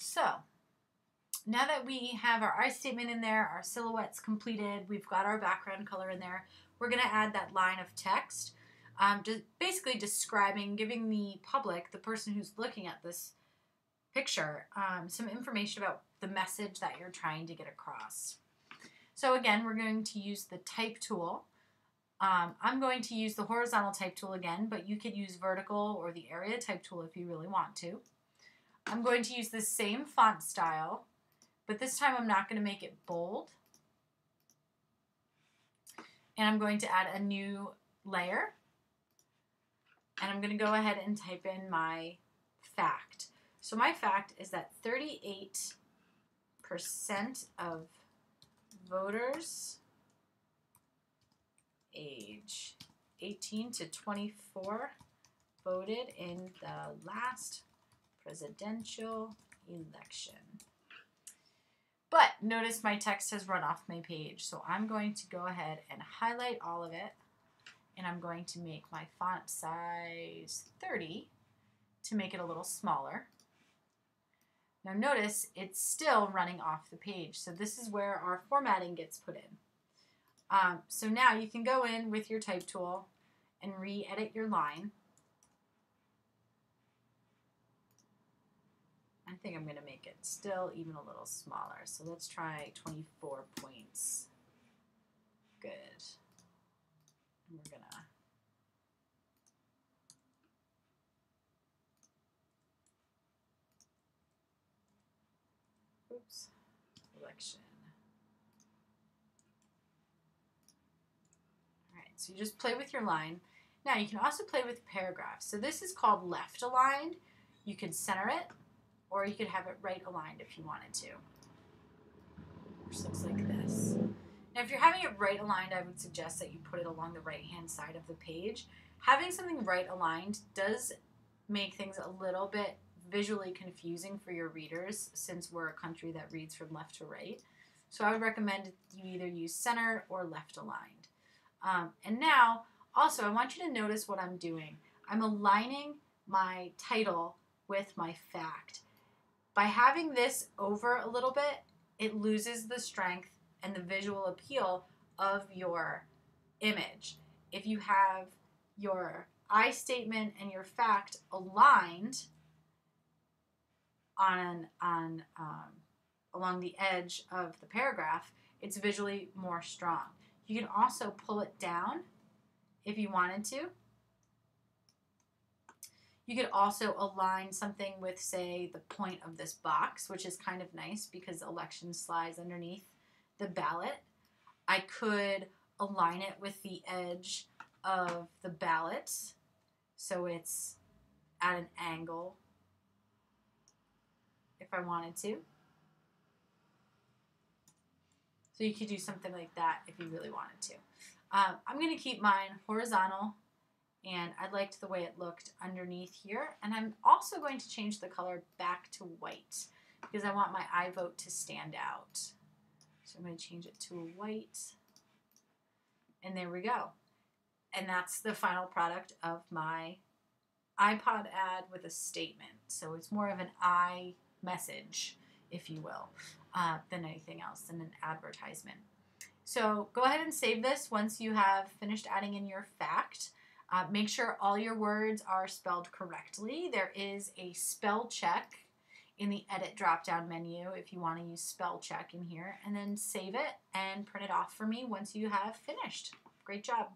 So now that we have our I statement in there, our silhouettes completed, we've got our background color in there, we're going to add that line of text, um, just basically describing, giving the public, the person who's looking at this picture, um, some information about the message that you're trying to get across. So again, we're going to use the type tool. Um, I'm going to use the horizontal type tool again, but you could use vertical or the area type tool if you really want to. I'm going to use the same font style, but this time I'm not going to make it bold. And I'm going to add a new layer. And I'm going to go ahead and type in my fact. So my fact is that 38% of voters age 18 to 24 voted in the last presidential election. But notice my text has run off my page, so I'm going to go ahead and highlight all of it, and I'm going to make my font size 30 to make it a little smaller. Now notice it's still running off the page, so this is where our formatting gets put in. Um, so now you can go in with your type tool and re-edit your line. Think I'm going to make it still even a little smaller. So let's try 24 points. Good. We're going to Oops. Election. All right, so you just play with your line. Now you can also play with paragraphs. So this is called left aligned. You can center it or you could have it right aligned if you wanted to. Which looks like this. Now if you're having it right aligned, I would suggest that you put it along the right hand side of the page. Having something right aligned does make things a little bit visually confusing for your readers since we're a country that reads from left to right. So I would recommend you either use center or left aligned. Um, and now, also, I want you to notice what I'm doing. I'm aligning my title with my fact. By having this over a little bit, it loses the strength and the visual appeal of your image. If you have your I statement and your fact aligned on on um, along the edge of the paragraph, it's visually more strong. You can also pull it down if you wanted to. You could also align something with, say, the point of this box, which is kind of nice because election slides underneath the ballot. I could align it with the edge of the ballot so it's at an angle if I wanted to. So you could do something like that if you really wanted to. Um, I'm going to keep mine horizontal and I liked the way it looked underneath here. And I'm also going to change the color back to white because I want my I vote to stand out. So I'm going to change it to a white. And there we go. And that's the final product of my iPod ad with a statement. So it's more of an I message, if you will, uh, than anything else, than an advertisement. So go ahead and save this once you have finished adding in your fact. Uh, make sure all your words are spelled correctly. There is a spell check in the edit drop down menu if you want to use spell check in here, and then save it and print it off for me once you have finished. Great job.